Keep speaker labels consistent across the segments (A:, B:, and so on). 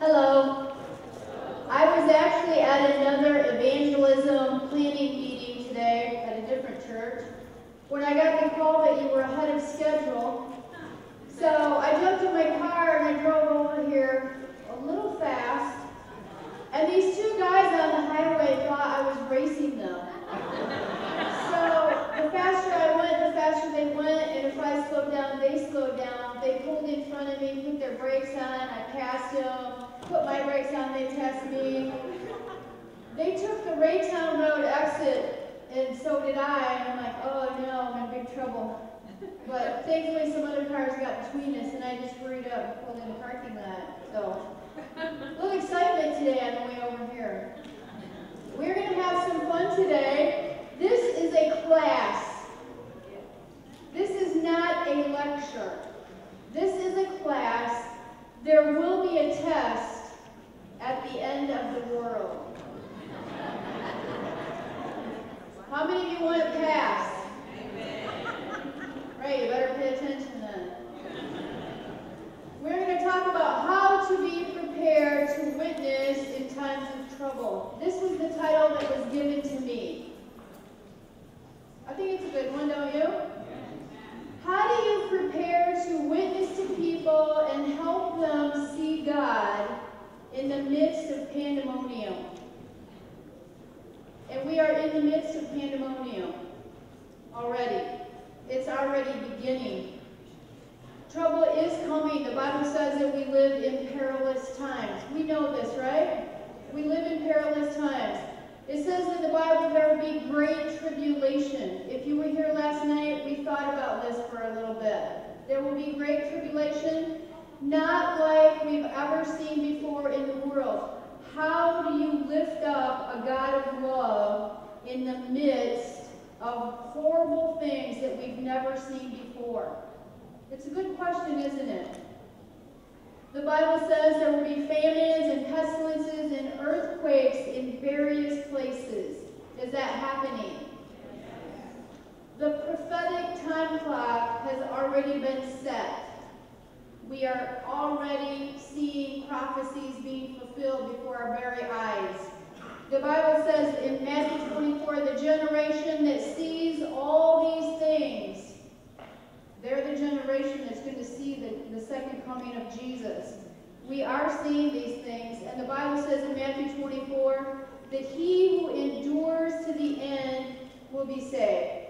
A: Hello. I was actually at another evangelism planning meeting today at a different church when I got the call that you were ahead of schedule. So I jumped in my car and I drove over here a little fast. And these two guys on the highway thought I was racing them. So the faster I went, the faster they went, and if I slowed down, they slowed down. They pulled in front of me, put their brakes on, I passed them, put my brakes on, they passed me. They took the Raytown Road exit, and so did I, and I'm like, oh no, I'm in big trouble. But thankfully some other cars got between us, and I just hurried up and pulled in the parking lot. So, a little excitement today on the way over here. We're going to have some fun today. This is a class. This is not a lecture. This is a class. There will be a test at the end of the world. How many of you want to pass? Right, you better pay attention then. We're going to talk about how to be prepared to witness in times of trouble. This was the title that was given to me. I think it's a good one, don't you? How do you prepare to witness to people and help them see God in the midst of pandemonium? And we are in the midst of pandemonium already. It's already beginning. Trouble is coming. The Bible says that we live in perilous times. We know this, right? We live in perilous times. It says in the Bible there will be great tribulation. If you were here last night, we thought about this for a little bit. There will be great tribulation, not like we've ever seen before in the world. How do you lift up a God of love in the midst of horrible things that we've never seen before? It's a good question, isn't it? The Bible says there will be famines and pestilences and earthquakes in various places. Is that happening? The prophetic time clock has already been set. We are already seeing prophecies being fulfilled before our very eyes. The Bible says in Matthew 24, the generation that sees all these things they're the generation that's going to see the, the second coming of Jesus. We are seeing these things, and the Bible says in Matthew 24 that he who endures to the end will be saved.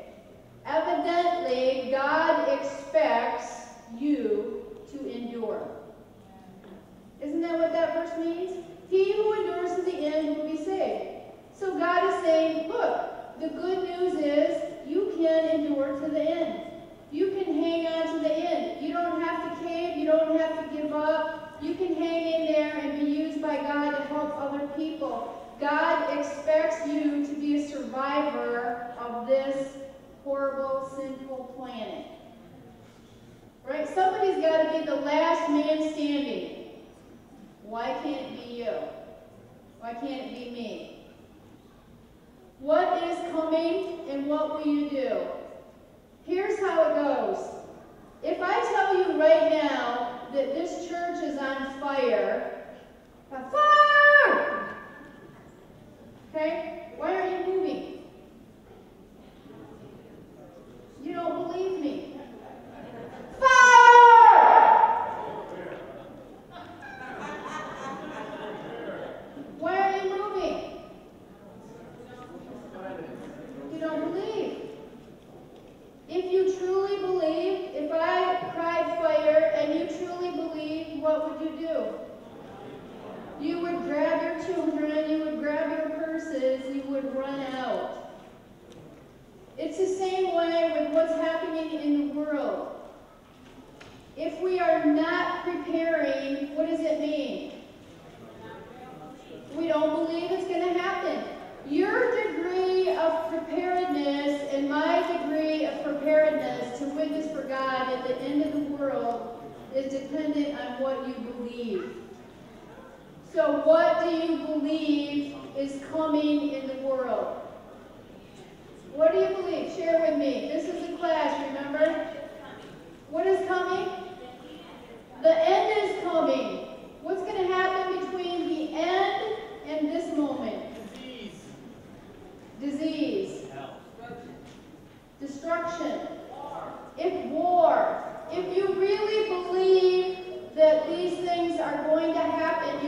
A: Evidently, God expects you to endure. Isn't that what that verse means? He who endures to the end will be saved. So God is saying, look, the good news is you can endure to the end. You can hang on to the end. You don't have to cave. You don't have to give up. You can hang in there and be used by God to help other people. God expects you to be a survivor of this horrible, sinful planet. Right? Somebody's got to be man standing. Why can't it be you? Why can't it be me? What is coming and what will you do? Here's how it goes. If I tell you right now that this church is on fire, fire! Okay? Why aren't you moving?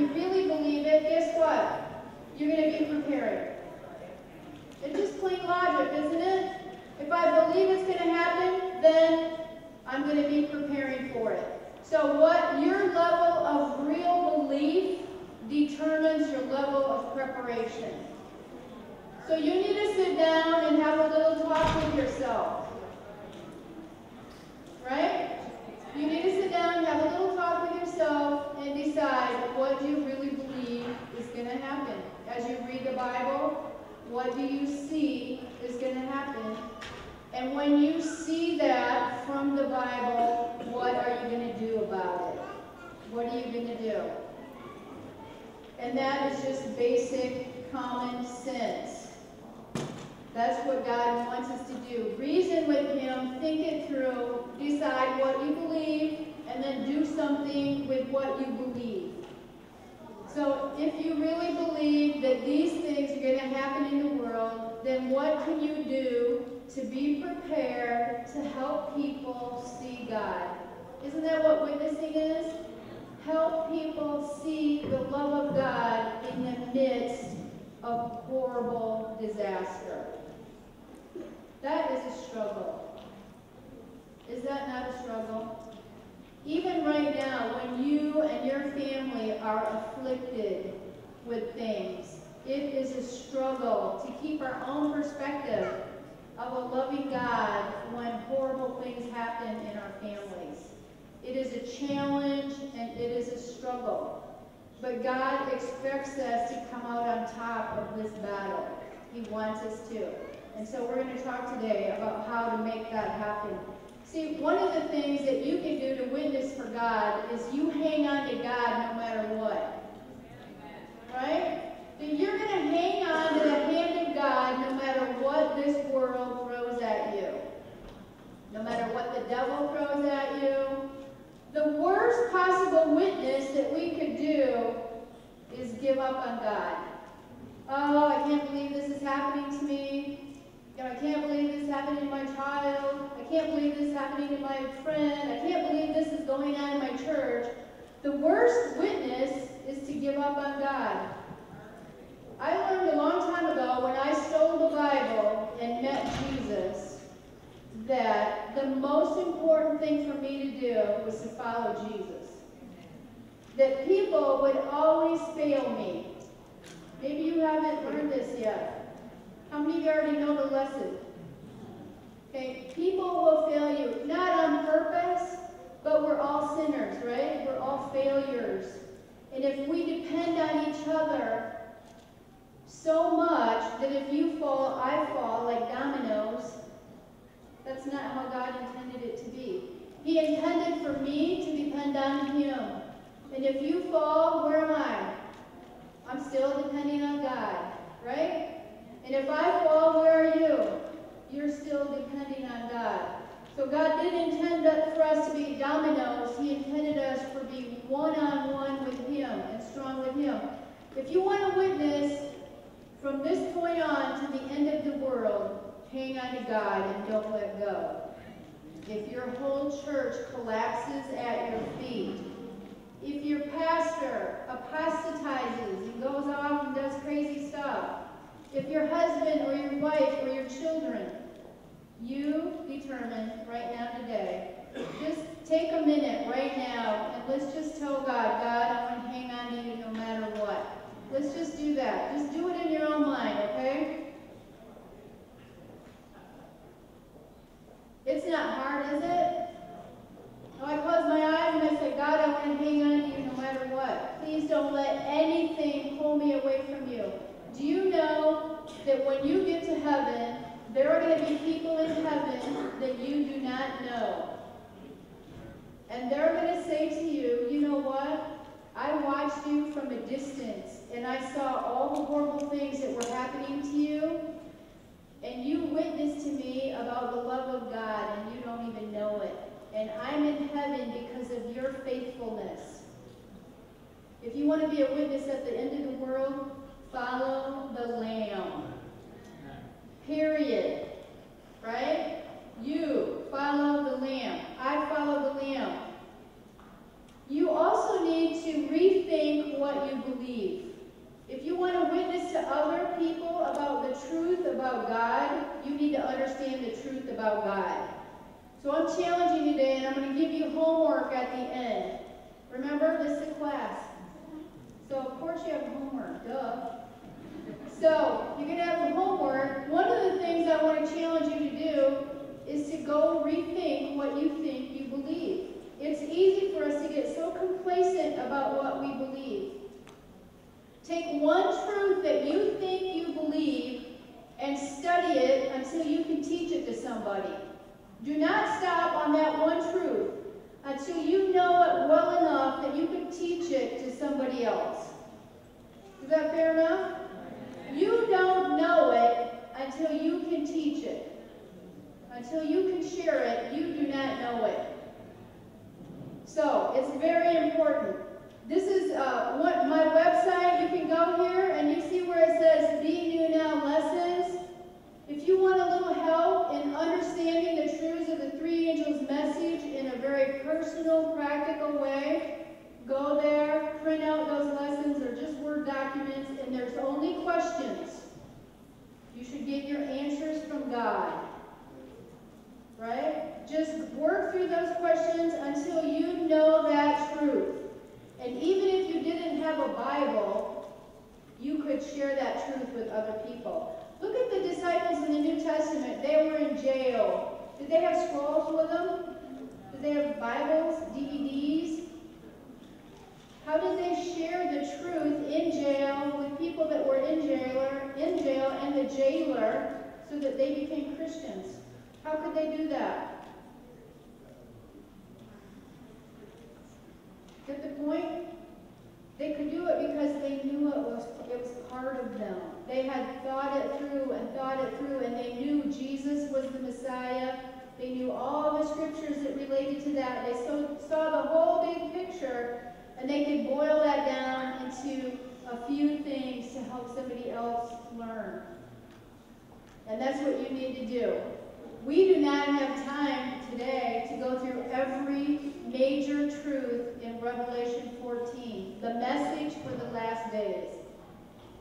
A: you really believe it, guess what? You're going to be prepared. It's just plain logic, isn't it? If I believe it's going to happen, then I'm going to be preparing for it. So what your level of real belief determines your level of preparation. So you need to sit down and have a little talk with yourself. Right? You need to sit down and have a little talk with yourself and decide what you really believe is going to happen. As you read the Bible, what do you see is going to happen? And when you see that from the Bible, what are you going to do about it? What are you going to do? And that is just basic common sense. That's what God wants us to do. Reason with Him, think it through, decide what you believe, and then do something with what you believe. So if you really believe that these things are going to happen in the world, then what can you do to be prepared to help people see God? Isn't that what witnessing is? Help people see the love of God in the midst of horrible disaster. That is a struggle. Is that not a struggle? Even right now, when you and your family are afflicted with things, it is a struggle to keep our own perspective of a loving God when horrible things happen in our families. It is a challenge and it is a struggle. But God expects us to come out on top of this battle. He wants us to. And so we're going to talk today about how to make that happen. See, one of the things that you can do to witness for God is you hang on to God no matter what. Right? That you're going to hang on to the hand of God no matter what this world throws at you. No matter what the devil throws at you. The worst possible witness that we could do is give up on God. Oh, I can't believe this is happening to me. I can't believe this is happening to my child. I can't believe this is happening to my friend. I can't believe this is going on in my church. The worst witness is to give up on God. I learned a long time ago when I stole the Bible and met Jesus that the most important thing for me to do was to follow Jesus. That people would always fail me. Maybe you haven't learned this yet. How many of you already know the lesson? Okay, people will fail you, not on purpose, but we're all sinners, right? We're all failures. And if we depend on each other so much that if you fall, I fall like dominoes, that's not how God intended it to be. He intended for me to depend on Him. And if you fall, where am I? I'm still depending on God, right? And if I fall, where are you? You're still depending on God. So God didn't intend for us to be dominoes. He intended us for being one-on-one -on -one with Him and strong with Him. If you want to witness from this point on to the end of the world, hang on to God and don't let go. If your whole church collapses at your feet, if your pastor apostatizes and goes off and does crazy stuff, if your husband or your wife or your children, you determine right now today, just take a minute right now and let's just tell God, God, I want to hang on to you no matter what. Let's just do that. Just do it in your own mind, okay? It's not hard, is it? Oh, I close my eyes and I say, God, I want to hang on to you no matter what. Please don't let anything pull me away from you. Do you know that when you get to heaven, there are going to be people in heaven that you do not know? And they're going to say to you, you know what? I watched you from a distance, and I saw all the horrible things that were happening to you, and you witnessed to me about the love of God, and you don't even know it. And I'm in heaven because of your faithfulness. If you want to be a witness at the end of the world, Follow the Lamb. Period. Right? You follow the Lamb. I follow the Lamb. You also need to rethink what you believe. If you want to witness to other people about the truth about God, you need to understand the truth about God. So I'm challenging you today, and I'm going to give you homework at the end. Remember, this is a class. So, of course, you have homework, duh. So, you're to have homework. One of the things I want to challenge you to do is to go rethink what you think you believe. It's easy for us to get so complacent about what we believe. Take one truth that you think you believe and study it until you can teach it to somebody. Do not stop on that one truth until you know it well enough that you can teach it to somebody else. Is that fair enough? You don't know it until you can teach it. Until you can share it, you do not know it. So, it's very important. This is uh, what my website. You can go here and you see where it says Be New Now Lessons. If you want a little help in understanding the truths of the three angels' message in a very personal, practical way, go there, print out those lessons. They're just Word documents, and there's only questions. You should get your answers from God. Right? Just work through those questions until you know that truth. And even if you didn't have a Bible, you could share that truth with other people. Look at the disciples in the New Testament. They were in jail. Did they have scrolls with them? Did they have Bibles, DVDs? How did they share the truth in jail with people that were in jailer, in jail and the jailer so that they became Christians? How could they do that? Get the point? They could do it because they knew it was it was part of them. They had thought it through and thought it through, and they knew Jesus was the Messiah. They knew all the scriptures that related to that. They saw, saw the whole big picture, and they could boil that down into a few things to help somebody else learn. And that's what you need to do. We do not have time today to go through every major truth in Revelation 14, the message for the last days.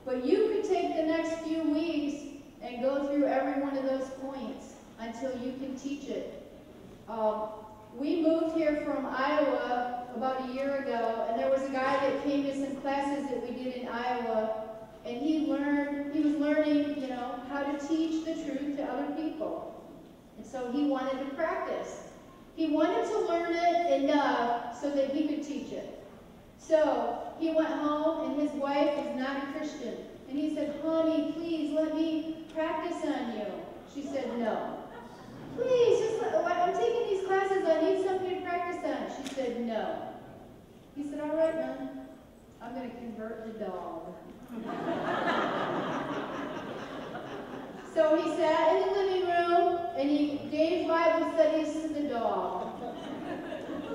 A: But you could take the next few weeks and go through every one of those points until you can teach it. Um, we moved here from Iowa about a year ago, and there was a guy that came to some classes that we did in Iowa, and he learned, he was learning, you know, how to teach the truth to other people. And so he wanted to practice. He wanted to learn it enough so that he could teach it. So he went home, and his wife is not a Christian. And he said, honey, please let me practice on you. She said, no. Please, just let, I'm taking these classes. I need something to practice on. She said, no. He said, all right, man. I'm going to convert the dog. so he sat in the living room and he gave Bible studies to the dog.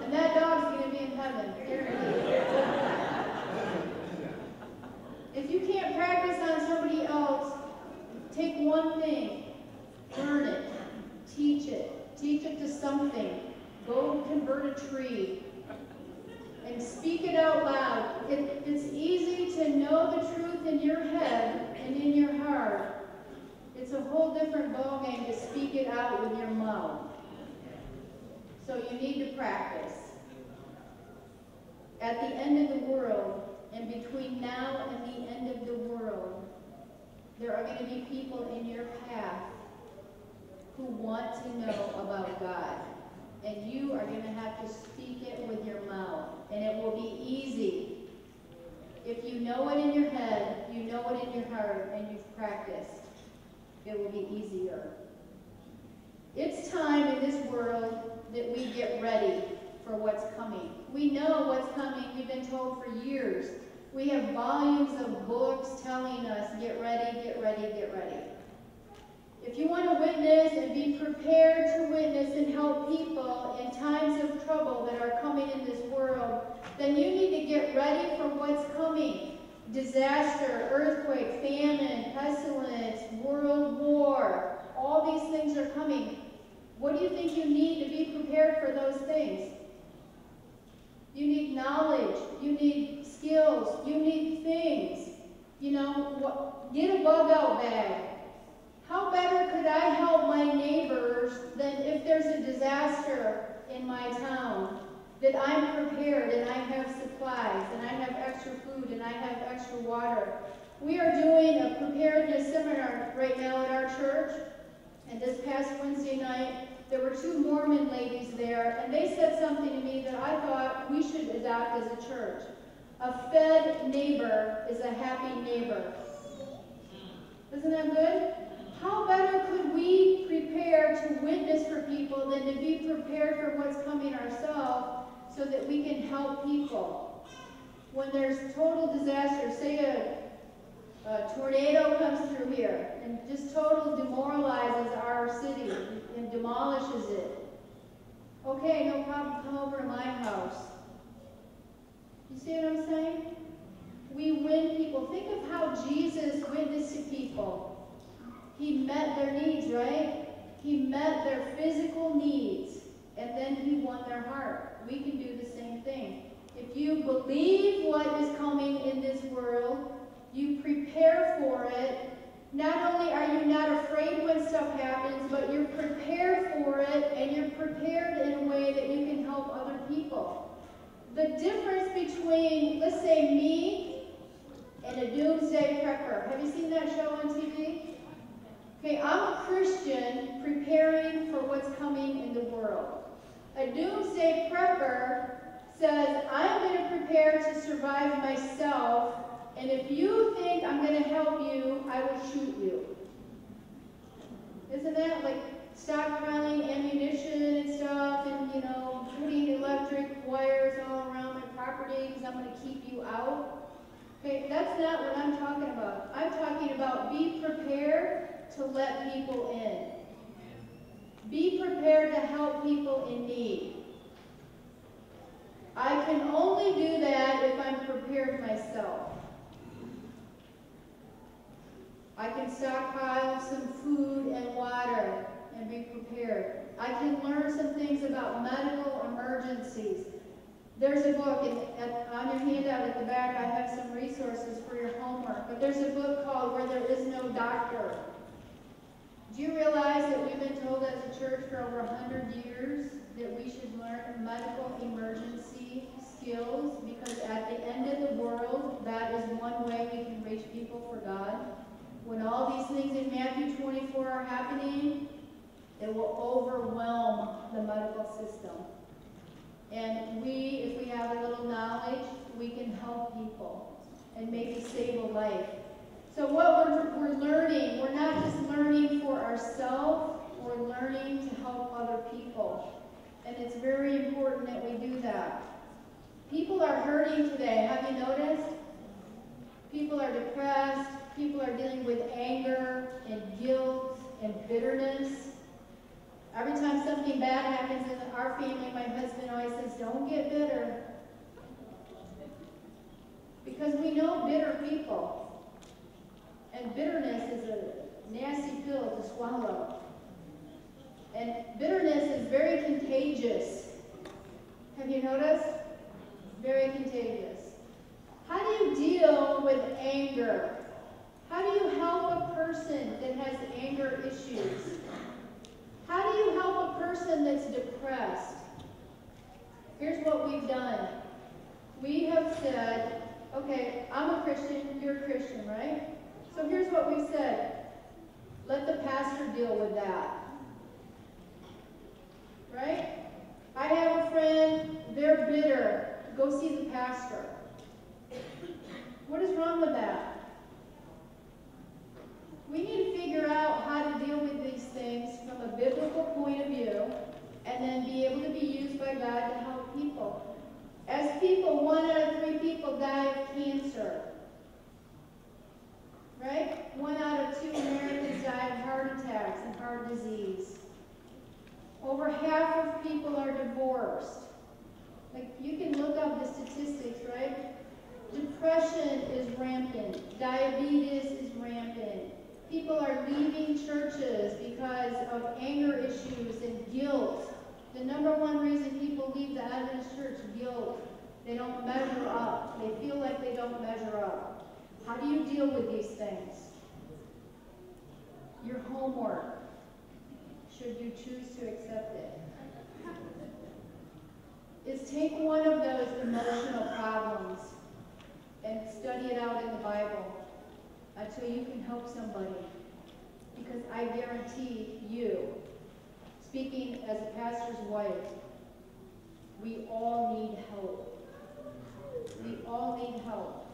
A: And that dog's going to be in heaven, If you can't practice on somebody else, take one thing, learn it, teach it, teach it to something. Go convert a tree and speak it out loud. It, it's easy to know the truth in your head and in your heart. It's a whole different ballgame to speak it out with your mouth. So you need to practice. At the end of the world, and between now and the end of the world, there are going to be people in your path who want to know about God. And you are going to have to speak it with your mouth. And it will be easy. If you know it in your head, you know it in your heart, and you've practiced, it will be easier. It's time in this world that we get ready for what's coming. We know what's coming. We've been told for years. We have volumes of books telling us, get ready, get ready, get ready. If you want to witness and be prepared to witness and help people in times of trouble that are coming in this world, then you need to get ready for what's coming. Disaster, earthquake, famine, pestilence, world war, all these things are coming. What do you think you need to be prepared for those things? You need knowledge. You need skills. Need things. You know, get a bug out bag. How better could I help my neighbors than if there's a disaster in my town that I'm prepared and I have supplies and I have extra food and I have extra water. We are doing a preparedness seminar right now at our church. And this past Wednesday night, there were two Mormon ladies there, and they said something to me that I thought we should adopt as a church. A fed neighbor is a happy neighbor. Isn't that good? How better could we prepare to witness for people than to be prepared for what's coming ourselves so that we can help people? When there's total disaster, say a, a tornado comes through here and just total demoralizes our city and demolishes it. Okay, no problem, come over to my house. You see what I'm saying? We win people. Think of how Jesus witnessed to people. He met their needs, right? He met their physical needs, and then he won their heart. We can do the same thing. If you believe what is coming in this world, you prepare for it. Not only are you not afraid when stuff happens, but you're prepared for it, and you're prepared in a way that you can help other people. The difference between, let's say, me and a doomsday prepper. Have you seen that show on TV? Okay, I'm a Christian preparing for what's coming in the world. A doomsday prepper says, I'm going to prepare to survive myself, and if you think I'm going to help you, I will shoot you. Isn't that like stockpiling ammunition and stuff, and, you know, putting electric wires all around my property because I'm going to keep you out? Okay, that's not what I'm talking about. I'm talking about be prepared to let people in. Be prepared to help people in need. I can only do that if I'm prepared myself. I can stockpile some food and water be prepared. I can learn some things about medical emergencies. There's a book, and on your handout at the back, I have some resources for your homework. But there's a book called Where There Is No Doctor. Do you realize that we've been told as a church for over 100 years that we should learn medical emergency skills because at the end of the world, that is one way we can reach people for God. When all these things in Matthew 24 are happening, it will overwhelm the medical system. And we, if we have a little knowledge, we can help people and maybe save a life. So what we're, we're learning, we're not just learning for ourselves, we're learning to help other people. And it's very important that we do that. People are hurting today. Have you noticed? People are depressed. People are dealing with anger and guilt and bitterness. Every time something bad happens in our family, my husband always says, don't get bitter. Because we know bitter people. And bitterness is a nasty pill to swallow. And bitterness is very contagious. Have you noticed? Very contagious. How do you deal with anger? How do you help a person that has anger issues? How do you help a person that's depressed? Here's what we've done. We have said, okay, I'm a Christian, you're a Christian, right? So here's what we said. Let the pastor deal with that. Right? I have a friend, they're bitter. Go see the pastor. What is wrong with that? We need to figure out how to deal with these things a biblical point of view and then be able to be used by God to help people. As people, one out of three people die of cancer right? One out of two Americans die of heart attacks and heart disease. Over half of people are divorced. Like, you can look up the statistics, right? Depression is rampant. Diabetes is rampant. People are leaving churches because of anger issues and guilt. The number one reason people leave the Adventist church, guilt. They don't measure up. They feel like they don't measure up. How do you deal with these things? Your homework, should you choose to accept it, is take one of those emotional problems and study it out in the Bible until you can help somebody. Because I guarantee you, speaking as a pastor's wife, we all need help. We all need help.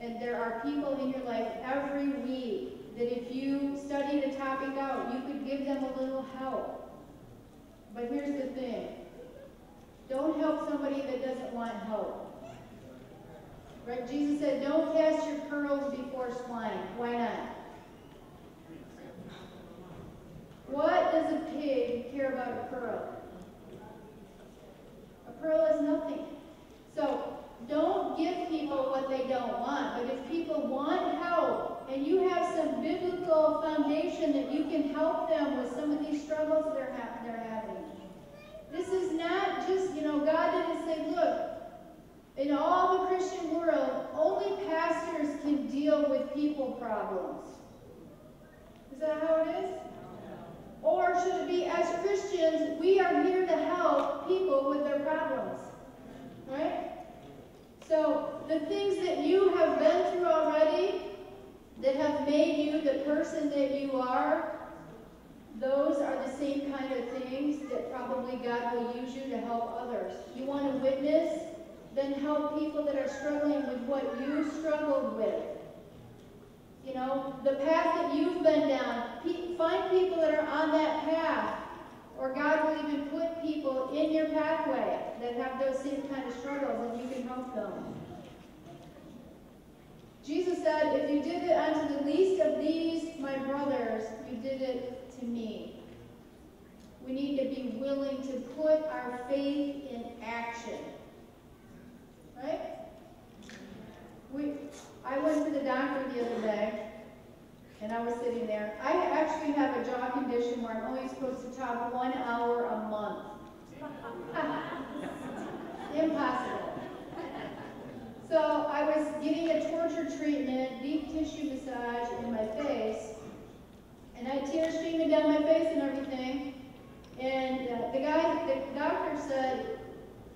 A: And there are people in your life every week that if you study the topic out, you could give them a little help. But here's the thing. Don't help somebody that doesn't want help. Right? Jesus said, don't cast your pearls before swine. Why not? What does a pig care about a pearl? A pearl is nothing. So don't give people what they don't want. But if people want help and you have some biblical foundation that you can help them with some of these struggles they're, ha they're having. This is not just, you know, God didn't say, look, in all the Christian world, only pastors can deal with people problems. Is that how it is? Or should it be, as Christians, we are here to help people with their problems? Right? So, the things that you have been through already, that have made you the person that you are, those are the same kind of things that probably God will use you to help others. You want to witness? Then help people that are struggling with what you struggled with. You know, the path that you've been down. Find people that are on that path. Or God will even put people in your pathway that have those same kind of struggles and you can help them. Jesus said, if you did it unto the least of these, my brothers, you did it to me. We need to be willing to put our faith in action. Right? We, I went to the doctor the other day, and I was sitting there. I actually have a jaw condition where I'm only supposed to talk one hour a month. Impossible. So I was getting a torture treatment, deep tissue massage in my face, and I had tears streaming down my face and everything. And uh, the guy, the doctor said,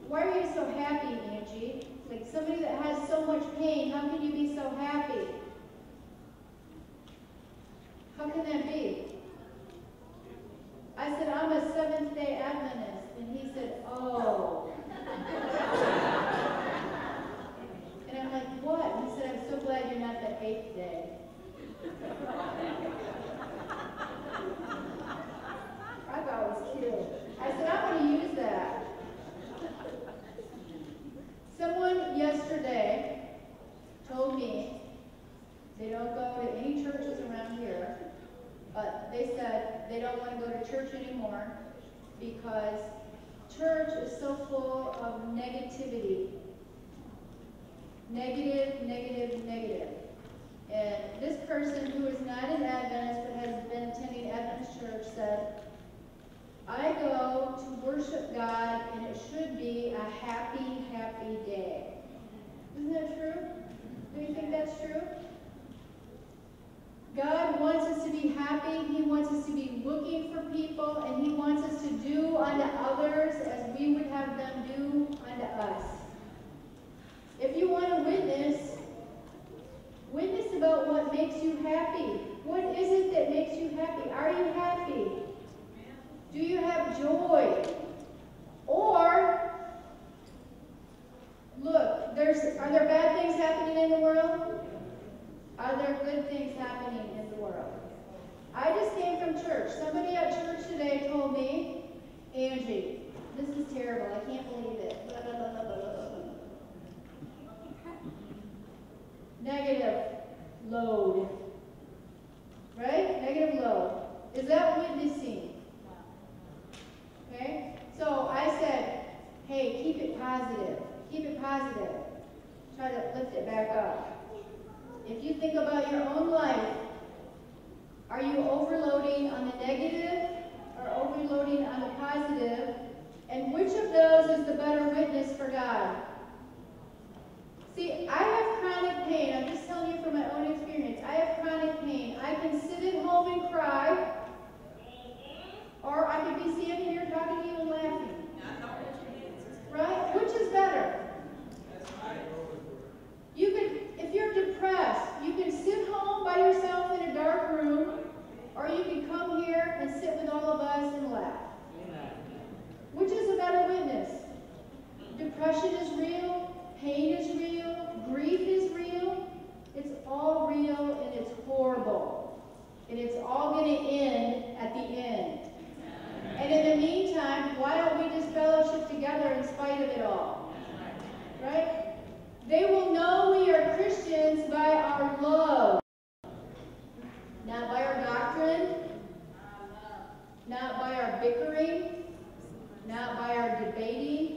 A: why are you so happy, Angie? Like somebody that has so much pain, how can you be so happy? How can that be? I said, I'm a Seventh day Adventist. And he said, oh. and I'm like, what? And he said, I'm so glad you're not the eighth day. I thought it was cute. I said, I'm going to use that. Someone yesterday told me they don't go to any churches around here but they said they don't want to go to church anymore because church is so full of negativity. Negative, negative, negative. And this person who is not an Adventist but has been attending Adventist church said, I go to worship God and it should be a happy, happy day. Isn't that true? Do you think that's true? God wants us to be happy. He wants us to be looking for people, and He wants us to do unto others as we would have them do unto us. If you want to witness, witness about what makes you happy. What is it that makes you happy? Are you happy? Do you have joy? Or, look, there's, are there bad things happening in the world? Are there good things happening in the world? I just came from church. Somebody at church today told me, Angie, this is terrible. I can't believe it. Negative load. Right? Negative load. Is that witnessing? Okay? So I said, hey, keep it positive. Keep it positive. Try to lift it back up. If you think about your own life, are you overloading on the negative or overloading on the positive? And which of those is the better witness for God? See, I have chronic pain. I'm just telling you from my own experience. I have chronic pain. I can sit at home and cry, or I could be standing here talking to you and laughing. Right? you you can, if you're depressed, you can sit home by yourself in a dark room, or you can come here and sit with all of us and laugh. Which is a better witness? Depression is real, pain is real, grief is real. It's all real and it's horrible. And it's all going to end at the end. And in the meantime, why don't we just fellowship together in spite of it all? Right? They will know we are Christians by our love, not by our doctrine, not by our bickering, not by our debating,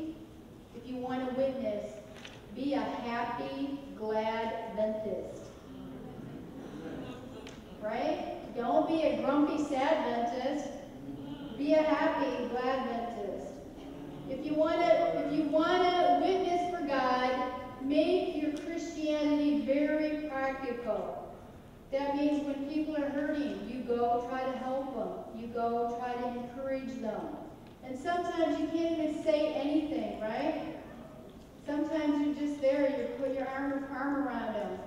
A: arm, arm around them.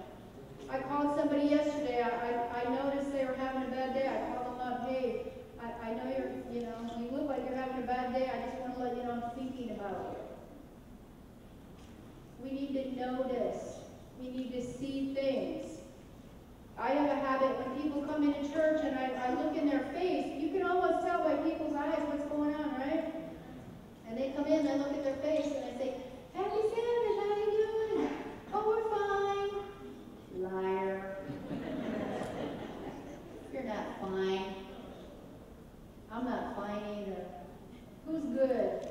A: I called somebody yesterday. I, I, I noticed they were having a bad day. I called them up, hey, I, I know you're, you know, you look like you're having a bad day. I just want to let you know I'm thinking about you. We need to notice. We need to see things. I have a habit when people come into church and I, I look in their face, you can almost tell by people's eyes what's going on, right? And they come in, I look at their face, and I say, Happy Sabbath, how? Oh, we're fine. Liar. You're not fine. I'm not fine either. Who's good?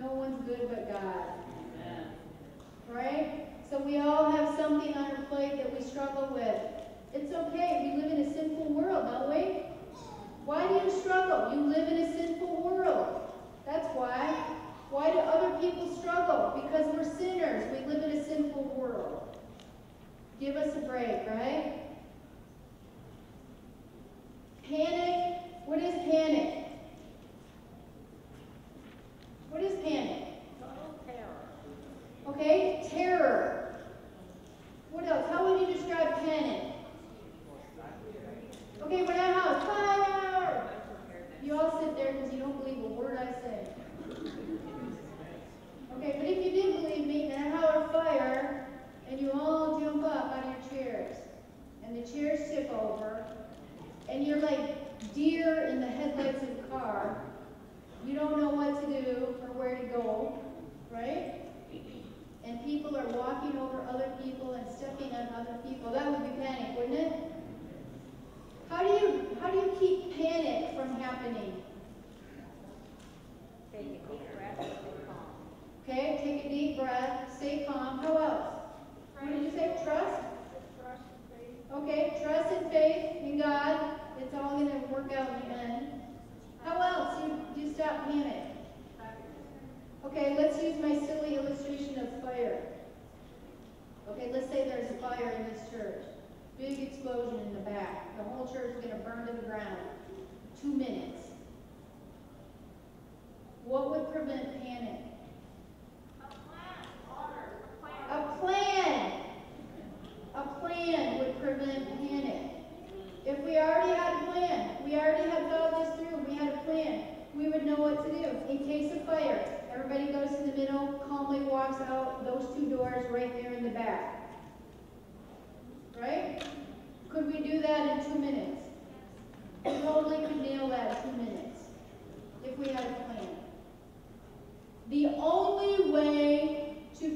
A: No one's good but God. Right? So we all have something on our plate that we struggle with. It's okay. We live in a sinful world, don't we? Why do you struggle? You live in a sinful world. That's why. Why do other people struggle? Because we're sinners. We live in a sinful world. Give us a break, right? Panic. What is panic? What is panic?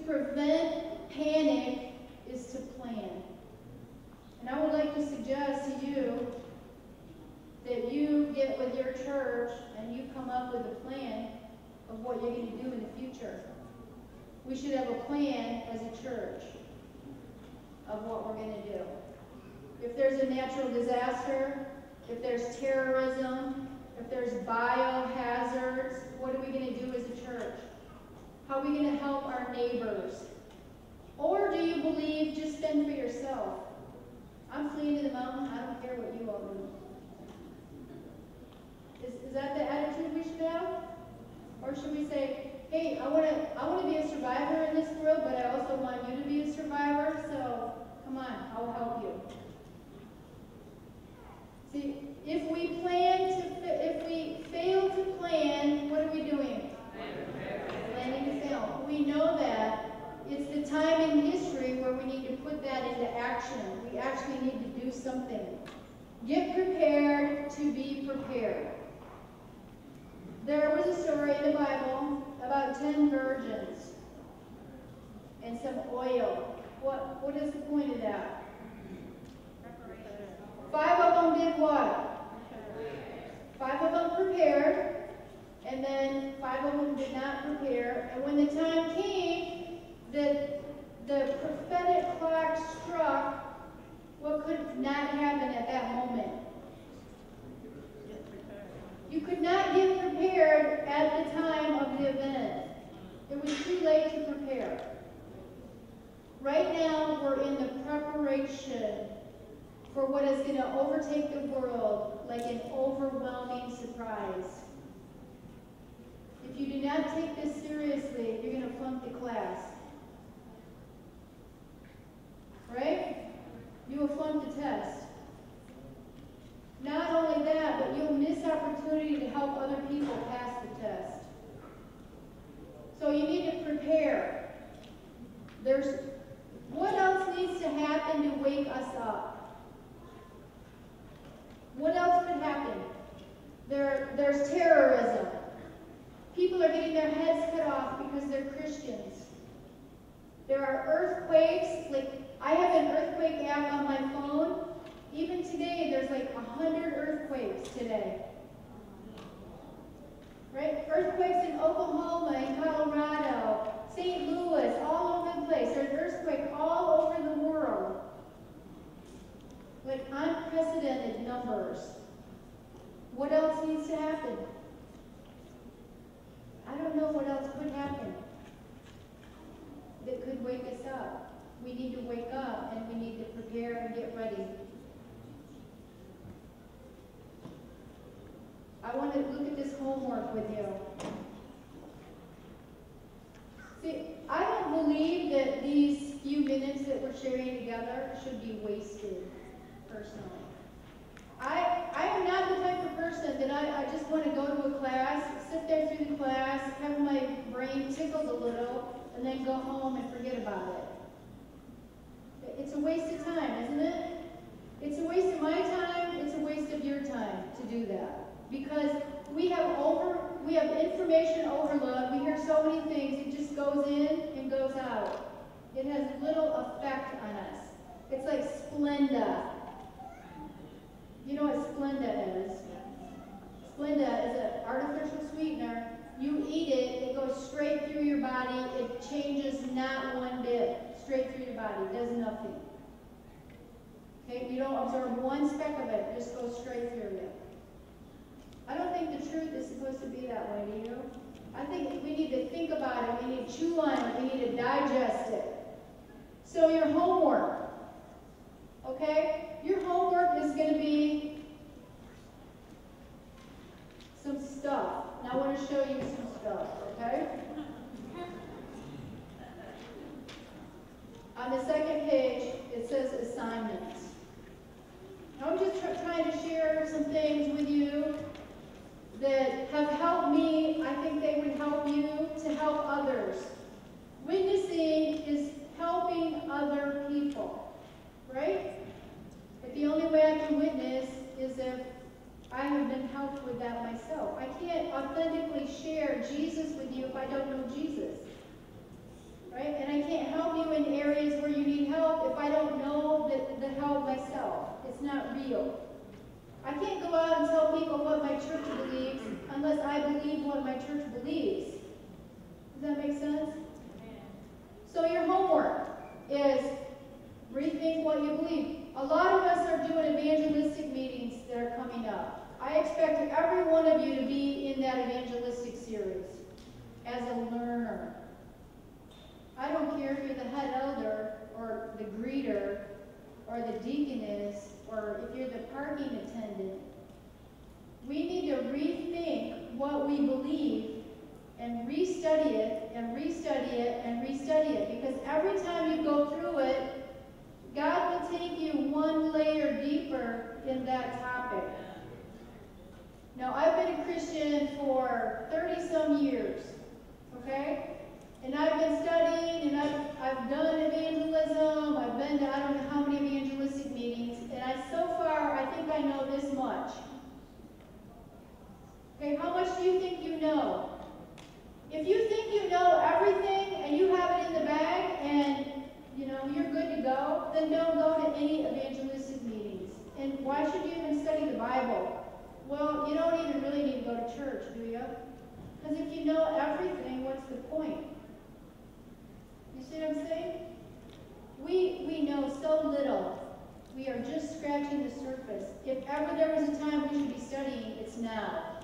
A: Prevent panic is to plan. And I would like to suggest to you that you get with your church and you come up with a plan of what you're going to do in the future. We should have a plan as a church of what we're going to do. If there's a natural disaster, if there's terrorism, if there's biohazards, what are we going to do as a church? How are we going to help our neighbors? Or do you believe just fend for yourself? I'm fleeing to the mountain. I don't care what you all do. Is, is that the attitude we should have? Or should we say, hey, I want to I want to be a survivor in this world, but I also want you to be a survivor, so come on, I'll help you. See, if we plan to, if we fail to plan, what are we doing? To fail. We know that it's the time in history where we need to put that into action. We actually need to do something. Get prepared to be prepared. There was a story in the Bible about ten virgins and some oil. What, what is the point of that? Five of them did what? Five of them prepared, and then five of them did not prepare. And when the time came, the, the prophetic clock struck what could not happen at that moment. You could not get prepared at the time of the event. It was too late to prepare. Right now, we're in the preparation for what is going to overtake the world like an overwhelming surprise. If you do not take this seriously, you're going to flunk the class. Right? You will flunk the test. Not only that, but you'll miss opportunity to help other people pass the test. So you need to prepare. There's what else needs to happen to wake us up? What else could happen? There, there's terrorism. People are getting their heads cut off because they're Christians. There are earthquakes. Like I have an earthquake app on my phone. Even today, there's like a hundred earthquakes today. Right? Earthquakes in Oklahoma, in Colorado, St. Louis, all over the place. There's earthquakes all over the world. Like unprecedented numbers. What else needs to happen? I don't know what else could happen that could wake us up. We need to wake up and we need to prepare and get ready. I want to look at this homework with you. See, I don't believe that these few minutes that we're sharing together should be wasted, personally. I, I am not the type of person that I, I just want to go to a class, sit there through the class, have my brain tickled a little, and then go home and forget about it. It's a waste of time, isn't it? It's a waste of my time, it's a waste of your time to do that. Because we have over we have information overload, we hear so many things, it just goes in and goes out. It has little effect on us. It's like Splenda. You know what Splenda is? Splenda is an artificial sweetener. You eat it, it goes straight through your body. It changes not one bit. Straight through your body. It does nothing. Okay, you don't absorb one speck of it. It just goes straight through you. I don't think the truth is supposed to be that way, do you? I think we need to think about it. We need to chew on it. We need to digest it. So your homework, okay? Your homework is going to be some stuff. Now I want to show you some stuff, okay? On the second page, it says assignments. Now I'm just trying to share some things with you that have helped me. I think they would help you to help others. Witnessing is helping other people, right? But the only way I can witness is if I have been helped with that myself. I can't authentically share Jesus with you if I don't know Jesus. Right? And I can't help you in areas where you need help if I don't know the, the help myself. It's not real. I can't go out and tell people what my church believes unless I believe what my church believes. Does that make sense? So your homework is rethink what you believe. A lot of us are doing evangelistic meetings that are coming up. I expect every one of you to be in that evangelistic series as a learner. I don't care if you're the head elder or the greeter or the deaconess or if you're the parking attendant, we need to rethink what we believe and restudy it and restudy it and restudy it because every time you go through it, God will take you one layer deeper in that topic. Now, I've been a Christian for 30 some years, okay? And I've been studying and I've, I've done evangelism. I've been to I don't know how many evangelistic meetings. And I, so far, I think I know this much. Okay, how much do you think you know? If you think you know everything and you have it in the bag and you know you're good to go, then don't go to any evangelistic meetings. And why should you even study the Bible? Well, you don't even really need to go to church, do you? Because if you know everything, what's the point? You see what I'm saying? We, we know so little. We are just scratching the surface. If ever there was a time we should be studying, it's now.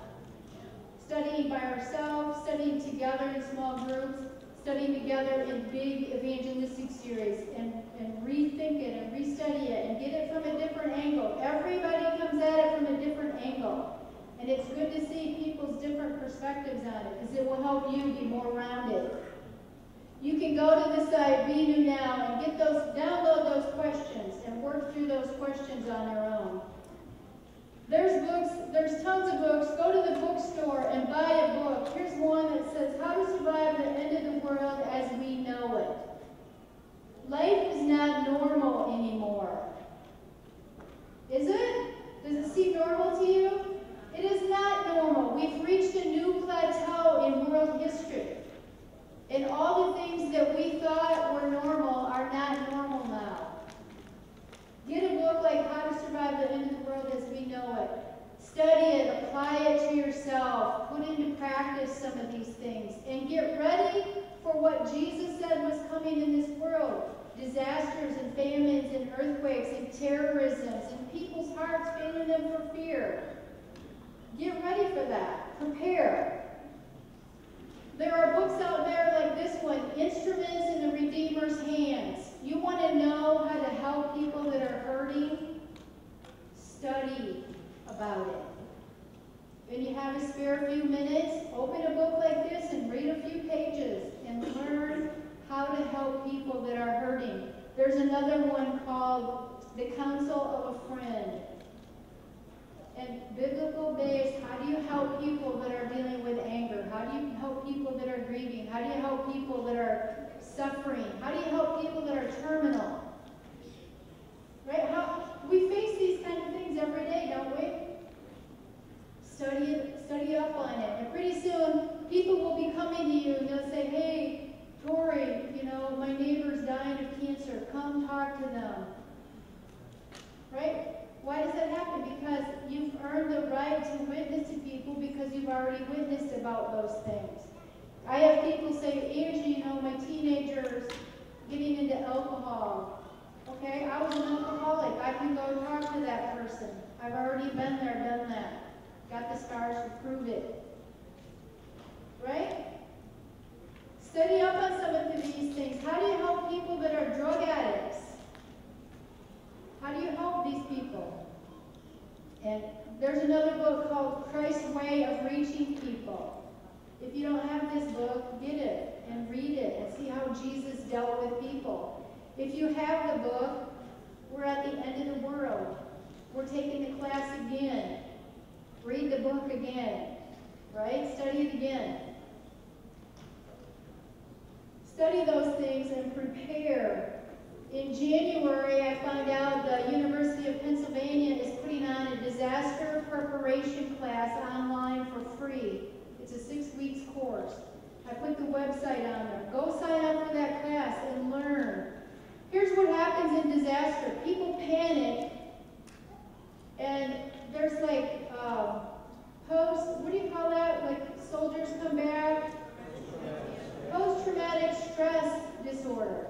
A: Studying by ourselves, studying together in small groups, studying together in big evangelistic series and, and rethink it and restudy it and get it from a different angle. Everybody comes at it from a different angle. And it's good to see people's different perspectives on it because it will help you be more rounded. You can go to the site Be New Now and get those, download those questions and work through those questions on your own. There's books, there's tons of books. Go to the bookstore and buy a book. Here's one that says How to Survive the End of the World as We Know It. Life is not normal anymore. Is it? Does it seem normal to you? It is not normal. We've reached a new plateau in world history. And all the things that we thought were normal are not normal. Get a book like How to Survive the End of the World as We Know It. Study it, apply it to yourself, put into practice some of these things, and get ready for what Jesus said was coming in this world disasters and famines and earthquakes and terrorisms and people's hearts failing them for fear. Get ready for that. Prepare. There are books out there like this one, Instruments in the Redeemer's Hands. You want to know how to help people that are hurting? Study about it. When you have a spare few minutes, open a book like this and read a few pages and learn how to help people that are hurting. There's another one called The Counsel of a Friend. And biblical based, how do you help people that are dealing with anger? How do you help people that are grieving? How do you help people that are suffering? How do you help people that are terminal? Right? How we face these kind of things every day, don't we? Study study up on it. And pretty soon people will be coming to you and they'll say, Hey, Tori, you know, my neighbor's dying of cancer. Come talk to them. Right? Why does that happen? Because you've earned the right to witness to people because you've already witnessed about those things. I have people say, Angie, you know, my teenager's getting into alcohol. Okay, I was an alcoholic. I can go talk to that person. I've already been there, done that. Got the scars to prove it. Right? Study up on some of these things. How do you help people that are drug addicts? How do you help these people? And there's another book called Christ's Way of Reaching People. If you don't have this book, get it and read it and see how Jesus dealt with people. If you have the book, we're at the end of the world. We're taking the class again. Read the book again, right? Study it again. Study those things and prepare. In January, I found out the University of Pennsylvania is putting on a disaster preparation class online for free. It's a six weeks course. I put the website on there. Go sign up for that class and learn. Here's what happens in disaster. People panic, and there's like uh, post, what do you call that? Like soldiers come back? Post-traumatic stress disorder.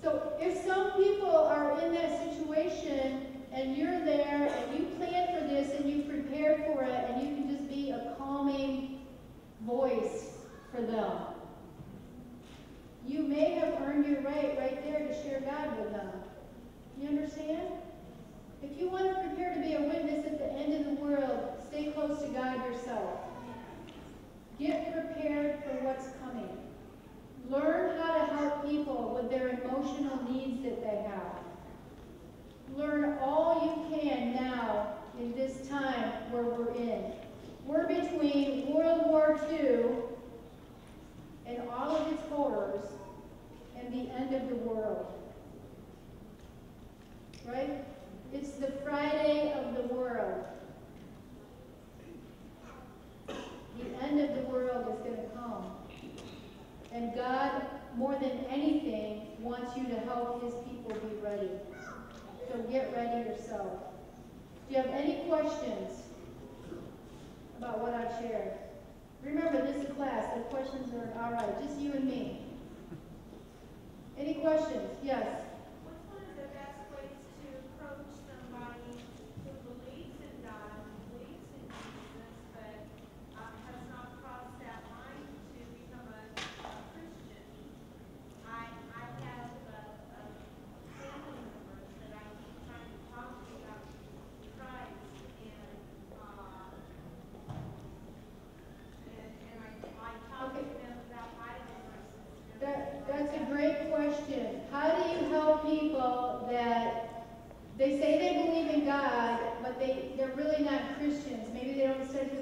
A: So if some people are in that situation and you're there and you plan for this and you prepare for it and you can just be a calming voice for them. May have earned your right right there to share God with them. You understand? If you want to prepare to be a witness at the end of the world, stay close to God yourself. Get prepared for what's coming. Learn how to help people with their emotional needs that they have. Learn all you can now in this time where we're in. We're between World War II and all of its horrors and the end of the world. Right? It's the Friday of the world. The end of the world is going to come. And God, more than anything, wants you to help his people be ready. So get ready yourself. Do you have any questions about what I've shared? Remember, this is a class. The questions are all right. Just you and me. Any questions? Yes.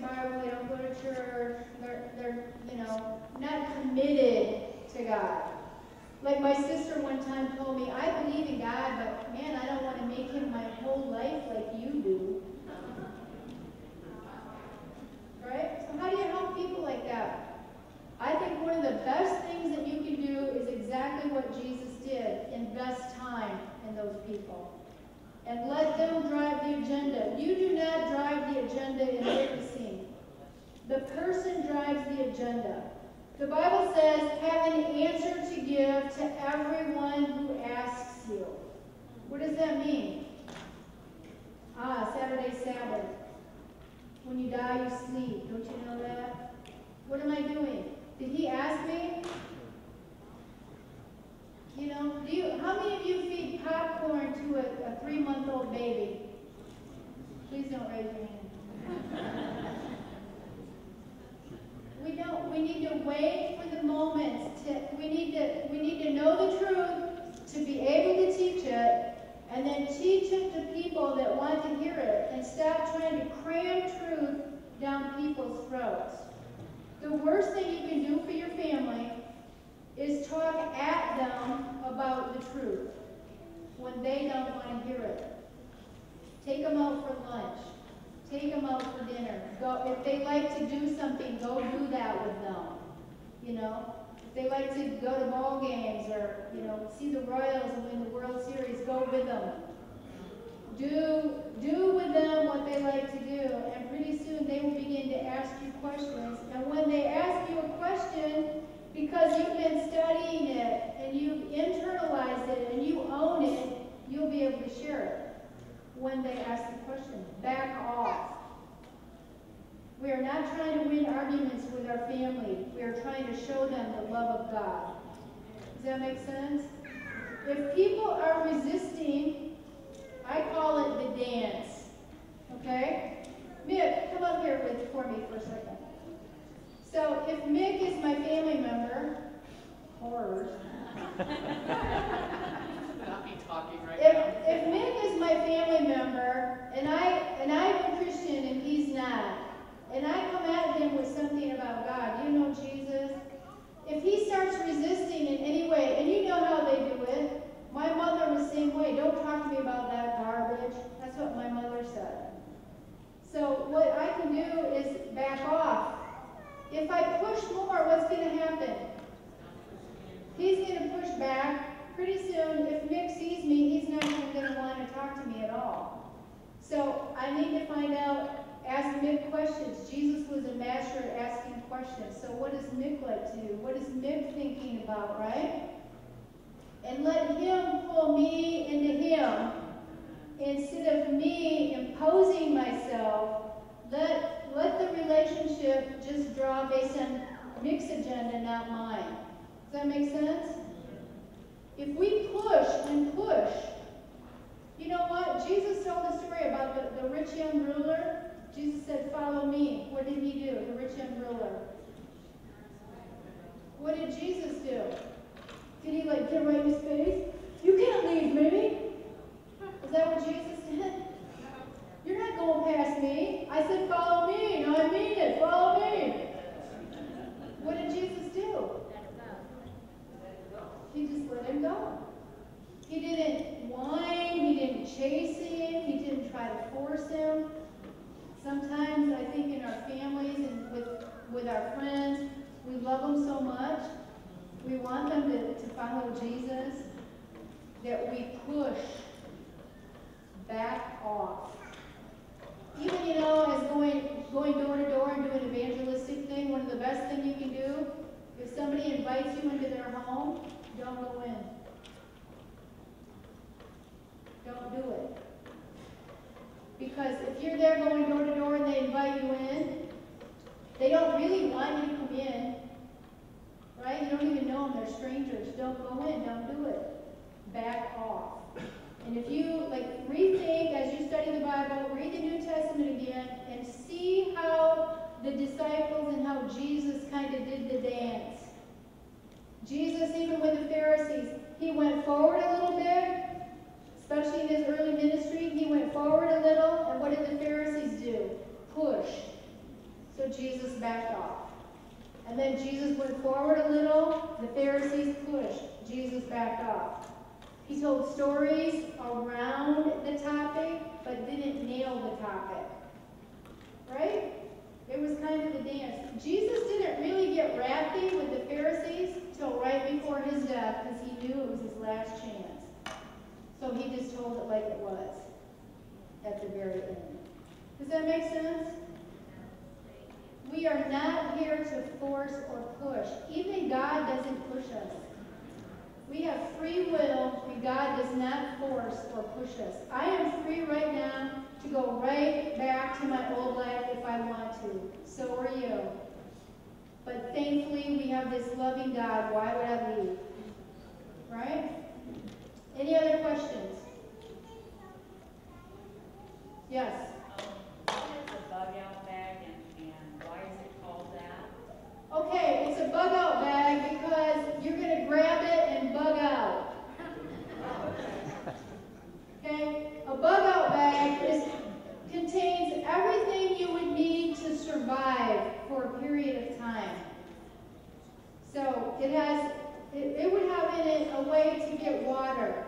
A: Bible, they don't go to church, they're, they're, you know, not committed to God. Like my sister one time told me, I believe in God, but man, I don't want to make him my whole life like you do. Right? So how do you help people like that? I think one of the best things that you can do is exactly what Jesus did. Invest time in those people. And let them drive the agenda. You do not drive the agenda in witnessing. The person drives the agenda. The Bible says, have an answer to give to everyone who asks you. What does that mean? Ah, Saturday Sabbath. When you die, you sleep. Don't you know that? What am I doing? Did he ask me? You know, do you, how many of you feed popcorn to a, a three-month-old baby? Please don't raise your hand. we don't. We need to wait for the moments. To, we need to. We need to know the truth to be able to teach it, and then teach it to people that want to hear it, and stop trying to cram truth down people's throats. The worst thing you can do for your family is talk at them about the truth when they don't want to hear it. Take them out for lunch. Take them out for dinner. Go if they like to do something, go do that with them. You know, if they like to go to ball games or you know see the Royals and win the World Series, go with them. Do do with them what they like to do, and pretty soon they will begin to ask you questions. And when they ask you a question, because you've been studying it and you've internalized it and you own it, you'll be able to share it when they ask the question. Back off. We trying to win arguments with our family. We are trying to show them the love of God. Does that make sense? If people are resisting, I call it the dance. Okay? Mick, come up here with, for me for a second. So if Mick is my family member, horrors.
B: Not me talking right
A: If,
B: now.
A: if Mick is my family member and I and I'm a Christian and he's not, and I come at him with something about God, you know Jesus. If he starts resisting in any way, and you know how they do it, my mother was the same way. Don't talk to me about that garbage. That's what my mother said. So what I can do is back off. If I push more, what's going to happen? He's going to push back. Pretty soon, if Mick sees me, he's not even going to want to talk to me at all. So I need to find out, ask Mick questions. Jesus was a master at asking questions. So what does Mick like to do? What is Mick thinking about, right? And let him pull me into him instead of me imposing myself. Let, let the relationship just draw based on Mick's agenda, not mine. Does that make sense? If we push and push, you know what? Jesus told the story about the, the rich young ruler. Jesus said, Follow me. What did he do, the rich young ruler? What did Jesus do? Did he like get right in his face? You can't leave me. Is that what Jesus did? You're not going past me. I said, Follow me. No, I mean it. Follow me. What did Jesus do? He just let him go. He didn't whine, he didn't chase him, he didn't try to force him. Sometimes I think in our families and with, with our friends, we love them so much, we want them to, to follow Jesus, that we push back off. Even, you know, as going, going door to door and doing evangelistic thing, one of the best things you can do, if somebody invites you into their home, don't go in. Don't do it. Because if you're there going door to door and they invite you in, they don't really want you to come in. Right? You don't even know them, they're strangers. Don't go in, don't do it. Back off. And if you like rethink as you study the Bible, read the New Testament again, and see how the disciples and how Jesus kind of did the dance. Jesus, even with the Pharisees, he went forward a little bit, especially in his early ministry. He went forward a little, and what did the Pharisees do? Push. the Pharisees pushed, Jesus backed off. He told stories around the topic, but didn't nail the topic. Right? It was kind of the dance. Jesus didn't really get wrathy with the Pharisees till right before his death because he knew it was his last chance. So he just told it like it was at the very end. Does that make sense? We are not here to force or push. Even God doesn't push us. We have free will, and God does not force or push us. I am free right now to go right back to my old life if I want to. So are you. But thankfully, we have this loving God. Why would I leave? Right? Any other questions? Yes. Okay, it's a bug out bag because you're going to grab it and bug out. Okay? A bug out bag is, contains everything you would need to survive for a period of time. So it has, it, it would have in it a way to get water.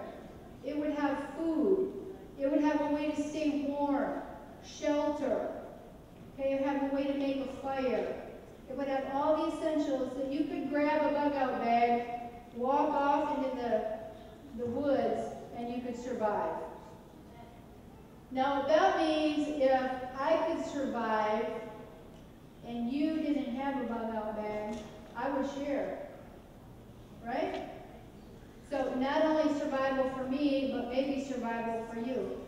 A: It would have food. It would have a way to stay warm, shelter. Okay, it would have a way to make a fire. It would have all the essentials that you could grab a bug out bag, walk off into the, the woods, and you could survive. Now, that means if I could survive and you didn't have a bug out bag, I would share. Right? So, not only survival for me, but maybe survival for you.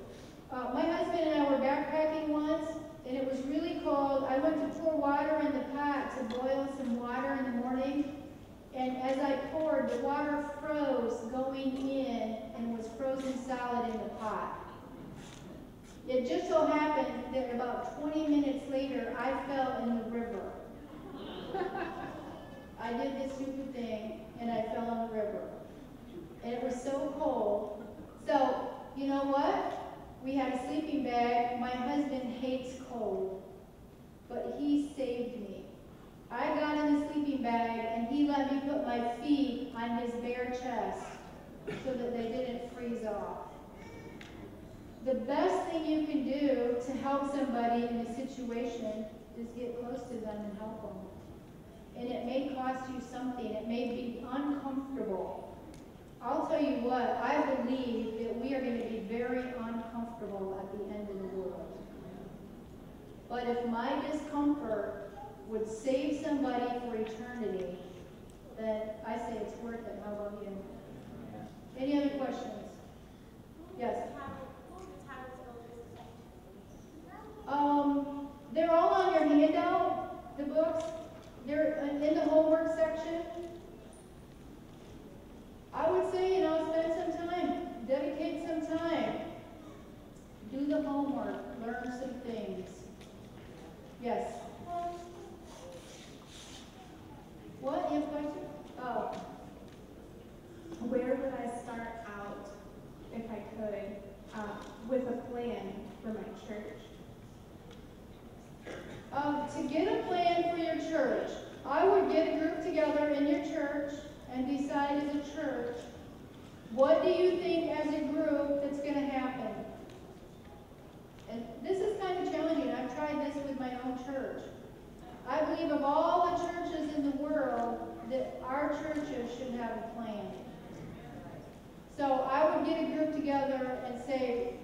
A: Uh, my husband and I were backpacking once, and it was really cold. I went to pour water in the pot to boil some water in the morning, and as I poured, the water froze going in and was frozen solid in the pot. It just so happened that about 20 minutes later, I fell in the river. I did this stupid thing, and I fell in the river. And it was so cold. So, you know what? We had a sleeping bag. My husband hates cold, but he saved me. I got in the sleeping bag, and he let me put my feet on his bare chest so that they didn't freeze off. The best thing you can do to help somebody in a situation is get close to them and help them. And it may cost you something. It may be uncomfortable. I'll tell you what, I believe that we are going to be very uncomfortable at the end of the world. But if my discomfort would save somebody for eternity, then I say it's worth it. How about you? Any other questions? Yes? Um, they're all on your handout, the books. They're in the homework section. I would say, you know, spend some time, dedicate some time. Do the homework, learn some things. Yes? What? You have a question? Oh,
C: Where would I start out, if I could, uh, with a plan for my church?
A: um, to get a plan for your church, I would get a group together in your church and decide as a church, what do you think as a group that's going to happen? And this is kind of challenging. I've tried this with my own church. I believe of all the churches in the world, that our churches should have a plan. So I would get a group together and say,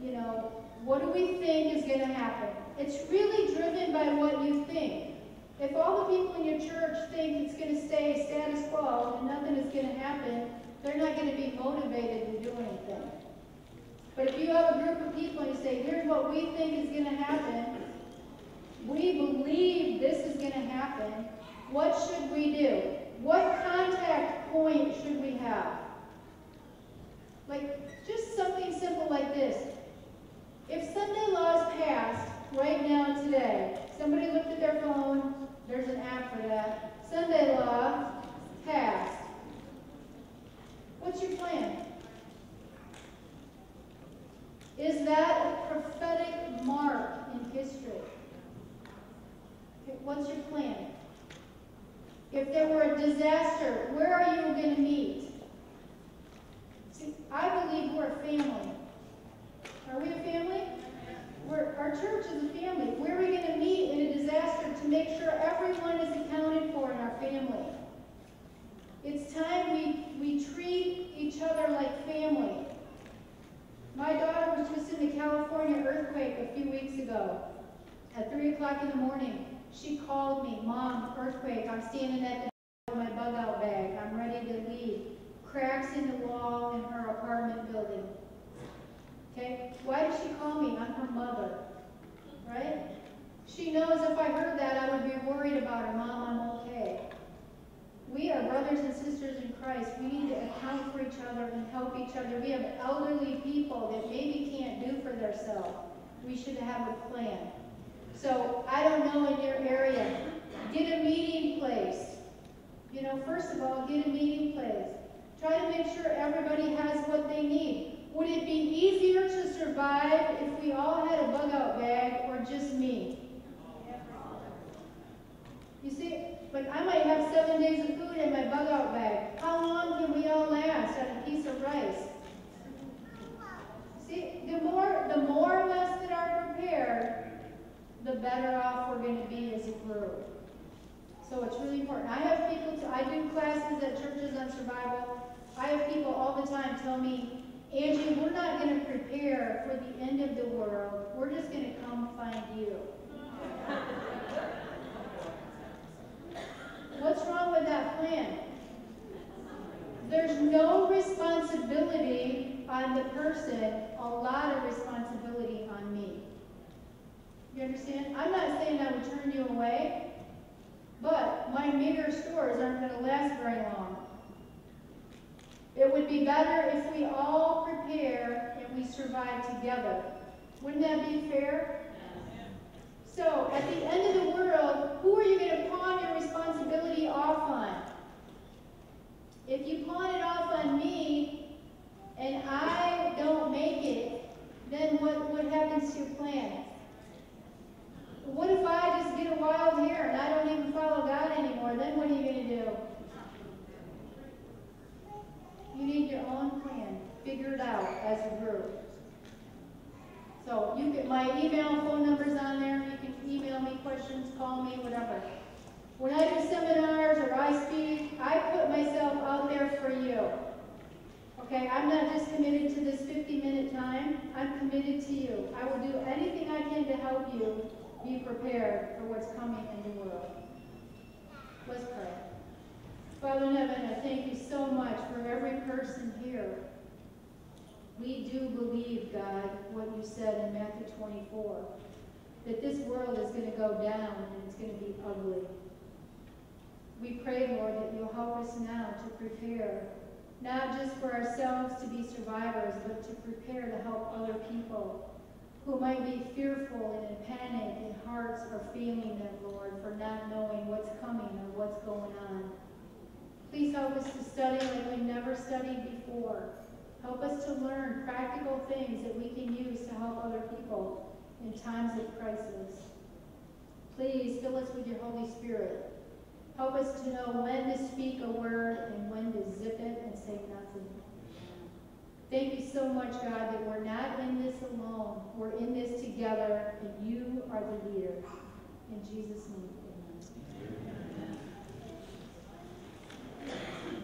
A: you know, what do we think is going to happen? It's really driven by what you think. If all the people in your church think it's going to stay status quo and nothing is going to happen, they're not going to be motivated to do anything. But if you have a group of people and you say, here's what we think is going to happen, we believe this is going to happen, what should we do? What contact point should we have? Like, just something simple like this. If Sunday law is passed right now today, somebody looked at their phone, there's an app for that. Sunday law passed. What's your plan? Is that a prophetic mark in history? What's your plan? If there were a disaster, where are you going to meet? See, I believe we're a family. Are we a family? We're, our church is a family. Where are we going to meet in a disaster to make sure everyone is accounted for in our family? It's time we, we treat each other like family. My daughter was just in the California earthquake a few weeks ago. At 3 o'clock in the morning, she called me, Mom, earthquake, I'm standing at the door with my bug out bag. I'm ready. Heard that, I would be worried about her. Mom, I'm okay. We are brothers and sisters in Christ. We need to account for each other and help each other. We have elderly people that maybe can't do for themselves. We should have a plan. So I don't know in your area, get a meeting place. You know, first of all, get a meeting place. Try to make sure everybody has what they need. Would it be easier to survive if we all had a bug out bag or just me? You see, but I might have seven days of food in my bug out bag. How long can we all last on a piece of rice? See, the more the more of us that are prepared, the better off we're going to be as a group. So it's really important. I have people, to, I do classes at churches on survival. I have people all the time tell me, Angie, we're not going to prepare for the end of the world. We're just going to come find you. What's wrong with that plan? There's no responsibility on the person, a lot of responsibility on me. You understand? I'm not saying I would turn you away, but my meter stores aren't going to last very long. It would be better if we all prepare and we survive together. Wouldn't that be fair? So, at the end of the world, who are you going to pawn your responsibility off on? If you pawn it off on me and I don't make it, then what, what happens to your plan? What if I just get a wild hair and I don't even follow God anymore? Then what are you going to do? You need your own plan. Figure it out as a group. So you get my email, phone number's on there. Email me questions, call me, whatever. When I do seminars or I speak, I put myself out there for you. Okay, I'm not just committed to this 50 minute time, I'm committed to you. I will do anything I can to help you be prepared for what's coming in the world. Let's pray. Father in heaven, I thank you so much for every person here. We do believe, God, what you said in Matthew 24, that this world is going to go down and it's going to be ugly. We pray, Lord, that you'll help us now to prepare, not just for ourselves to be survivors, but to prepare to help other people who might be fearful and in panic and hearts are failing them, Lord, for not knowing what's coming or what's going on. Please help us to study like we've never studied before. Help us to learn practical things that we can use to help other people in times of crisis. Please fill us with your Holy Spirit. Help us to know when to speak a word and when to zip it and say nothing. Thank you so much, God, that we're not in this alone. We're in this together, and you are the leader. In Jesus' name. Amen.